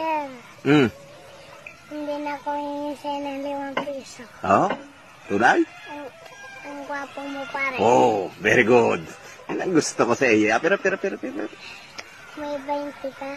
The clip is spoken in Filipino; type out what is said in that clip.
Sir, Hmm. hindi na ako hihingi ng limang piso. Oh? Tunay? Ang, ang gwapo mo pare. Oh, very good. Yan ang gusto ko sa iyo. Pero, pero, pero, pero. May 20 ka.